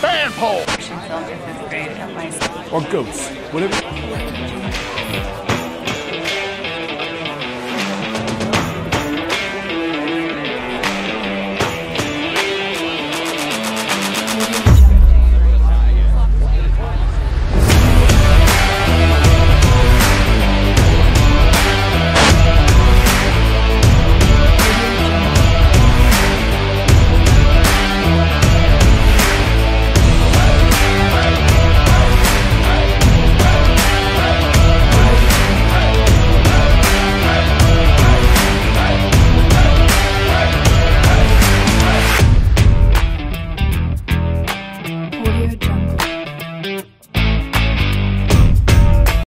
band pole. Or goats, Whatever.